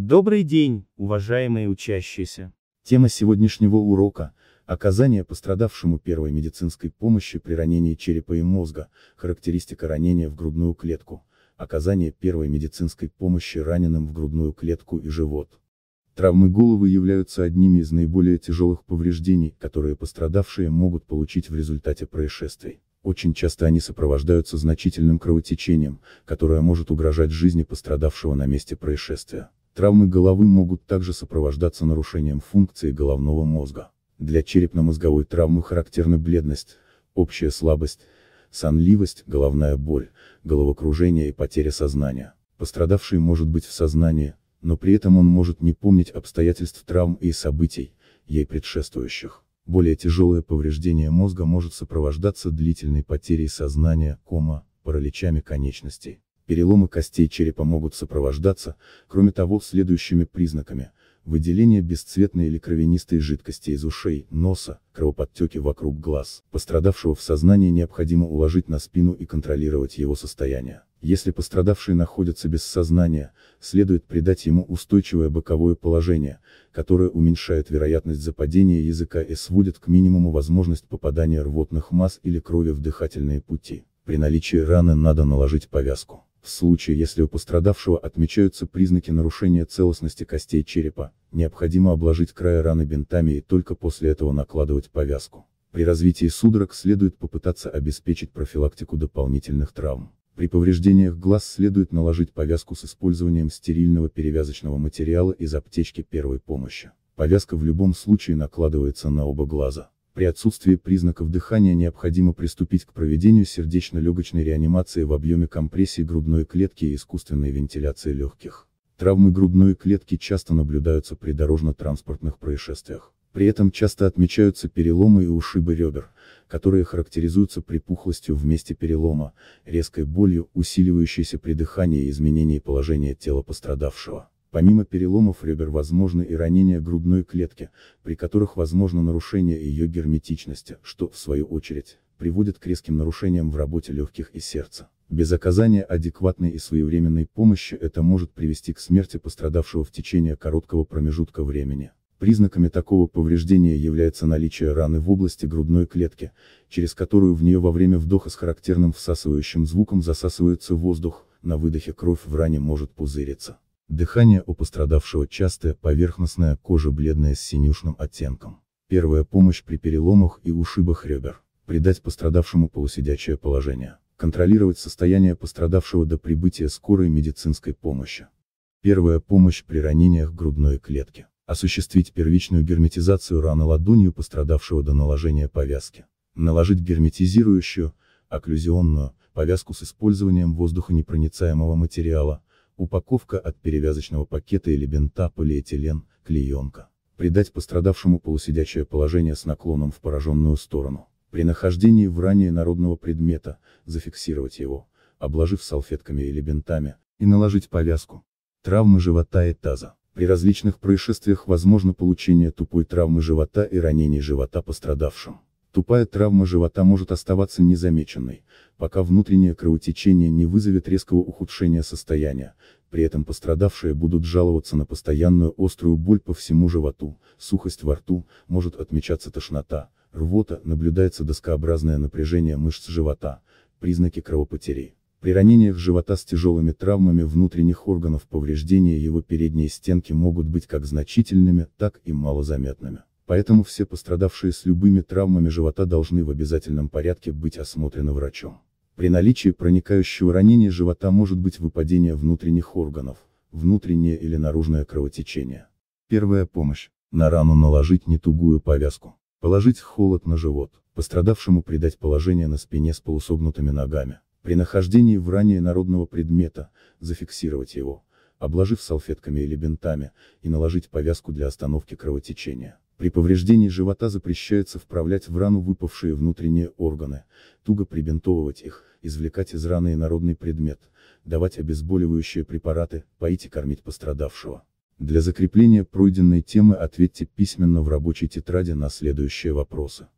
Добрый день, уважаемые учащиеся. Тема сегодняшнего урока – оказание пострадавшему первой медицинской помощи при ранении черепа и мозга, характеристика ранения в грудную клетку, оказание первой медицинской помощи раненым в грудную клетку и живот. Травмы головы являются одними из наиболее тяжелых повреждений, которые пострадавшие могут получить в результате происшествий. Очень часто они сопровождаются значительным кровотечением, которое может угрожать жизни пострадавшего на месте происшествия. Травмы головы могут также сопровождаться нарушением функции головного мозга. Для черепно-мозговой травмы характерны бледность, общая слабость, сонливость, головная боль, головокружение и потеря сознания. Пострадавший может быть в сознании, но при этом он может не помнить обстоятельств травм и событий, ей предшествующих. Более тяжелое повреждение мозга может сопровождаться длительной потерей сознания, кома, параличами конечностей. Переломы костей черепа могут сопровождаться, кроме того, следующими признаками. Выделение бесцветной или кровянистой жидкости из ушей, носа, кровоподтеки вокруг глаз. Пострадавшего в сознании необходимо уложить на спину и контролировать его состояние. Если пострадавший находится без сознания, следует придать ему устойчивое боковое положение, которое уменьшает вероятность западения языка и сводит к минимуму возможность попадания рвотных масс или крови в дыхательные пути. При наличии раны надо наложить повязку. В случае, если у пострадавшего отмечаются признаки нарушения целостности костей черепа, необходимо обложить края раны бинтами и только после этого накладывать повязку. При развитии судорог следует попытаться обеспечить профилактику дополнительных травм. При повреждениях глаз следует наложить повязку с использованием стерильного перевязочного материала из аптечки первой помощи. Повязка в любом случае накладывается на оба глаза. При отсутствии признаков дыхания необходимо приступить к проведению сердечно-легочной реанимации в объеме компрессии грудной клетки и искусственной вентиляции легких. Травмы грудной клетки часто наблюдаются при дорожно-транспортных происшествиях. При этом часто отмечаются переломы и ушибы ребер, которые характеризуются припухлостью в месте перелома, резкой болью, усиливающейся при дыхании и изменении положения тела пострадавшего. Помимо переломов ребер возможны и ранения грудной клетки, при которых возможно нарушение ее герметичности, что, в свою очередь, приводит к резким нарушениям в работе легких и сердца. Без оказания адекватной и своевременной помощи это может привести к смерти пострадавшего в течение короткого промежутка времени. Признаками такого повреждения является наличие раны в области грудной клетки, через которую в нее во время вдоха с характерным всасывающим звуком засасывается воздух, на выдохе кровь в ране может пузыриться. Дыхание у пострадавшего частое, поверхностная кожа бледная с синюшным оттенком. Первая помощь при переломах и ушибах ребер. Придать пострадавшему полусидячее положение. Контролировать состояние пострадавшего до прибытия скорой медицинской помощи. Первая помощь при ранениях грудной клетки. Осуществить первичную герметизацию раны ладонью пострадавшего до наложения повязки. Наложить герметизирующую, окклюзионную, повязку с использованием воздухонепроницаемого материала, Упаковка от перевязочного пакета или бинта полиэтилен, клеенка. Придать пострадавшему полусидячее положение с наклоном в пораженную сторону. При нахождении в ране народного предмета, зафиксировать его, обложив салфетками или бинтами, и наложить повязку. Травмы живота и таза. При различных происшествиях возможно получение тупой травмы живота и ранений живота пострадавшим. Тупая травма живота может оставаться незамеченной, пока внутреннее кровотечение не вызовет резкого ухудшения состояния, при этом пострадавшие будут жаловаться на постоянную острую боль по всему животу, сухость во рту, может отмечаться тошнота, рвота, наблюдается доскообразное напряжение мышц живота, признаки кровопотери. При ранениях живота с тяжелыми травмами внутренних органов повреждения его передней стенки могут быть как значительными, так и малозаметными. Поэтому все пострадавшие с любыми травмами живота должны в обязательном порядке быть осмотрены врачом. При наличии проникающего ранения живота может быть выпадение внутренних органов, внутреннее или наружное кровотечение. Первая помощь. На рану наложить не тугую повязку. Положить холод на живот, пострадавшему придать положение на спине с полусогнутыми ногами. При нахождении в ране народного предмета, зафиксировать его, обложив салфетками или бинтами, и наложить повязку для остановки кровотечения. При повреждении живота запрещается вправлять в рану выпавшие внутренние органы, туго прибинтовывать их, извлекать из раны инородный предмет, давать обезболивающие препараты, поить и кормить пострадавшего. Для закрепления пройденной темы ответьте письменно в рабочей тетради на следующие вопросы.